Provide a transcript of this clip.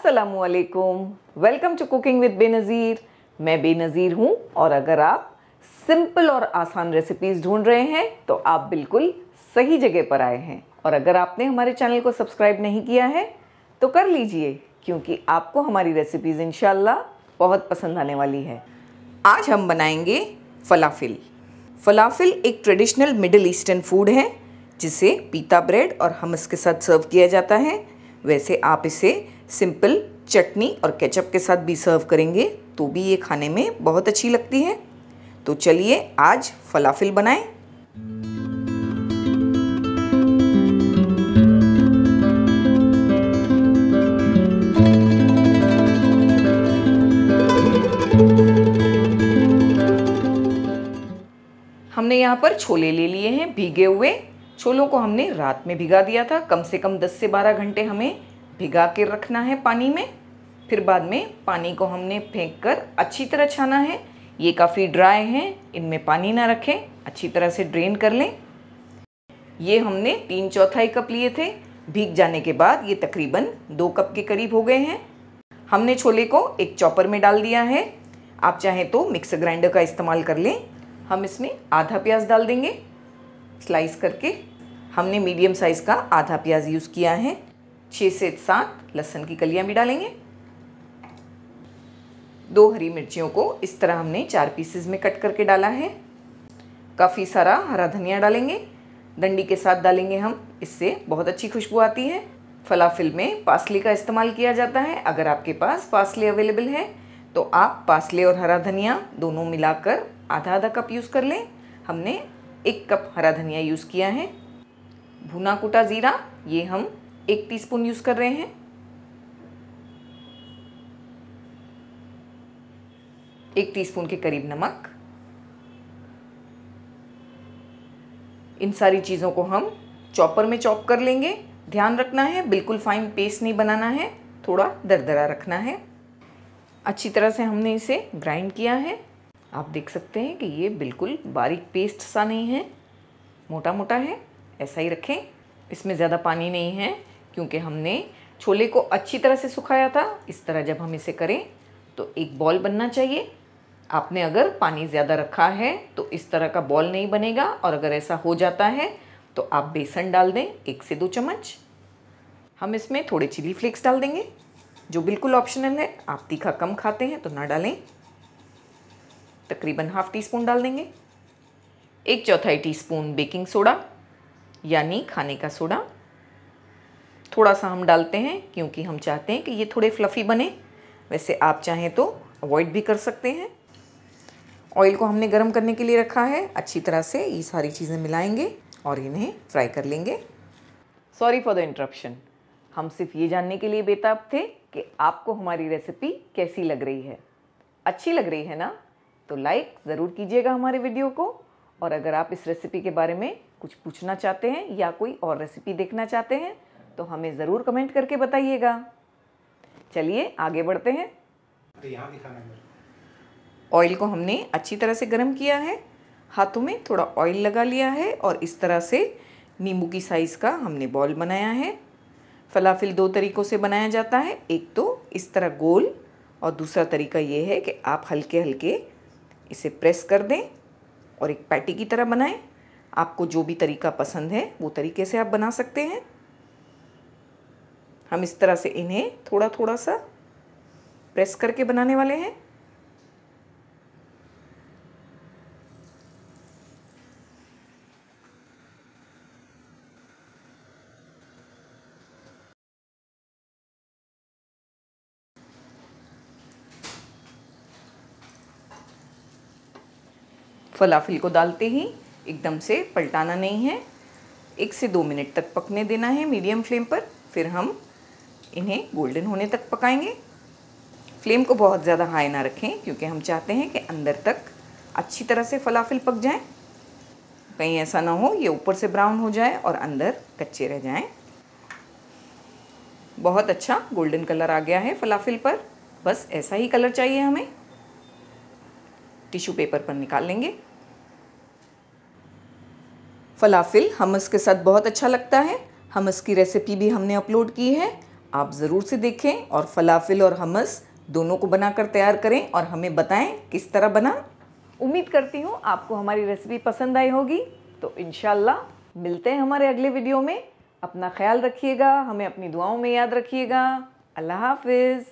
असलकुम welcome to cooking with Benazir मैं बेनज़ीर हूँ और अगर आप सिंपल और आसान रेसिपीज़ ढूंढ रहे हैं तो आप बिल्कुल सही जगह पर आए हैं। और अगर आपने हमारे चैनल को सब्सक्राइब नहीं किया है तो कर लीजिए, क्योंकि आपको हमारी रेसिपीज़ इंशाल्लाह बहुत पसंद आने वाली है। आज हम बनाएँगे फलाफिल। फलाफिल एक ट्रेडिशनल मिडिल ईस्टर्न फ़ूड है, जिसे पीता ब्रेड और हमस के साथ सर्व किया जाता है। वैसे आप इसे सिंपल चटनी और केचप के साथ भी सर्व करेंगे तो भी ये खाने में बहुत अच्छी लगती है। तो चलिए आज फलाफिल बनाएँ। हमने यहाँ पर छोले ले लिए हैं भीगे हुए। छोलों को हमने रात में भिगा दिया था, कम से कम 10 से 12 घंटे हमें भिगा के रखना है पानी में। फिर बाद में पानी को हमने फेंक कर अच्छी तरह छाना है। ये काफ़ी ड्राई हैं, इनमें पानी ना रखें, अच्छी तरह से ड्रेन कर लें। ये हमने तीन चौथाई कप लिए थे। भीग जाने के बाद ये तकरीबन दो कप के करीब हो गए हैं। हमने छोले को एक चॉपर में डाल दिया है। आप चाहें तो मिक्सर ग्राइंडर का इस्तेमाल कर लें। हम इसमें आधा प्याज डाल देंगे। स्लाइस करके हमने मीडियम साइज़ का आधा प्याज यूज़ किया है। छः से सात लहसुन की कलियाँ भी डालेंगे। दो हरी मिर्चियों को इस तरह हमने चार पीसेस में कट करके डाला है। काफ़ी सारा हरा धनिया डालेंगे। डंडी के साथ डालेंगे हम, इससे बहुत अच्छी खुशबू आती है। फलाफिल में पासले का इस्तेमाल किया जाता है। अगर आपके पास पासले अवेलेबल है तो आप पासले और हरा धनिया दोनों मिलाकर आधा आधा कप यूज़ कर लें। हमने एक कप हरा धनिया यूज़ किया है। भुना कुटा ज़ीरा, ये हम एक टीस्पून यूज़ कर रहे हैं। एक टीस्पून के करीब नमक। इन सारी चीज़ों को हम चॉपर में चॉप कर लेंगे। ध्यान रखना है, बिल्कुल फाइन पेस्ट नहीं बनाना है, थोड़ा दरदरा रखना है। अच्छी तरह से हमने इसे ग्राइंड किया है। आप देख सकते हैं कि ये बिल्कुल बारीक पेस्ट सा नहीं है मोटा मोटा है, ऐसा ही रखें। इसमें ज़्यादा पानी नहीं है। क्योंकि हमने छोले को अच्छी तरह से सुखाया था। इस तरह जब हम इसे करें तो एक बॉल बनना चाहिए। आपने अगर पानी ज़्यादा रखा है तो इस तरह का बॉल नहीं बनेगा और अगर ऐसा हो जाता है तो आप बेसन डाल दें, एक से दो चम्मच। हम इसमें थोड़े चिली फ्लेक्स डाल देंगे, जो बिल्कुल ऑप्शनल है। आप तीखा कम खाते हैं तो ना डालें। तकरीबन हाफ़ टी स्पून डाल देंगे। एक चौथाई टीस्पून बेकिंग सोडा, यानी खाने का सोडा। थोड़ा सा हम डालते हैं, क्योंकि हम चाहते हैं कि ये थोड़े फ्लफ़ी बने। वैसे आप चाहें तो अवॉइड भी कर सकते हैं। ऑयल को हमने गर्म करने के लिए रखा है। अच्छी तरह से ये सारी चीज़ें मिलाएँगे और इन्हें फ्राई कर लेंगे। सॉरी फॉर द इंटरप्शन हम सिर्फ़ ये जानने के लिए बेताब थे कि आपको हमारी रेसिपी कैसी लग रही है। अच्छी लग रही है ना? तो लाइक ज़रूर कीजिएगा हमारे वीडियो को। और अगर आप इस रेसिपी के बारे में कुछ पूछना चाहते हैं या कोई और रेसिपी देखना चाहते हैं तो हमें ज़रूर कमेंट करके बताइएगा। चलिए आगे बढ़ते हैं। ऑयल को हमने अच्छी तरह से गर्म किया है। हाथों में थोड़ा ऑयल लगा लिया है और इस तरह से नींबू की साइज़ का हमने बॉल बनाया है। फलाफिल दो तरीक़ों से बनाया जाता है। एक तो इस तरह गोल और दूसरा तरीका ये है कि आप हल्के हल्के इसे प्रेस कर दें और एक पैटी की तरह बनाएँ। आपको जो भी तरीका पसंद है वो तरीके से आप बना सकते हैं। हम इस तरह से इन्हें थोड़ा थोड़ा सा प्रेस करके बनाने वाले हैं। फलाफिल को डालते ही एकदम से पलटाना नहीं है। एक से दो मिनट तक पकने देना है मीडियम फ्लेम पर, फिर हम इन्हें गोल्डन होने तक पकाएँगे। फ्लेम को बहुत ज़्यादा हाई ना रखें, क्योंकि हम चाहते हैं कि अंदर तक अच्छी तरह से फलाफिल पक जाएँ। कहीं ऐसा ना हो, ये ऊपर से ब्राउन हो जाए और अंदर कच्चे रह जाएँ। बहुत अच्छा गोल्डन कलर आ गया है फलाफिल पर। बस ऐसा ही कलर चाहिए हमें। टिश्यू पेपर पर निकाल लेंगे। फलाफिल हमस के साथ बहुत अच्छा लगता है। हमस की रेसिपी भी हमने अपलोड की है। आप ज़रूर से देखें और फलाफिल और हमस दोनों को बनाकर तैयार करें और हमें बताएँ किस तरह बना। उम्मीद करती हूँ आपको हमारी रेसिपी पसंद आई होगी। तो इन मिलते हैं हमारे अगले वीडियो में। अपना ख्याल रखिएगा, हमें अपनी दुआओं में याद रखिएगा। अल्लाह हाफिज़।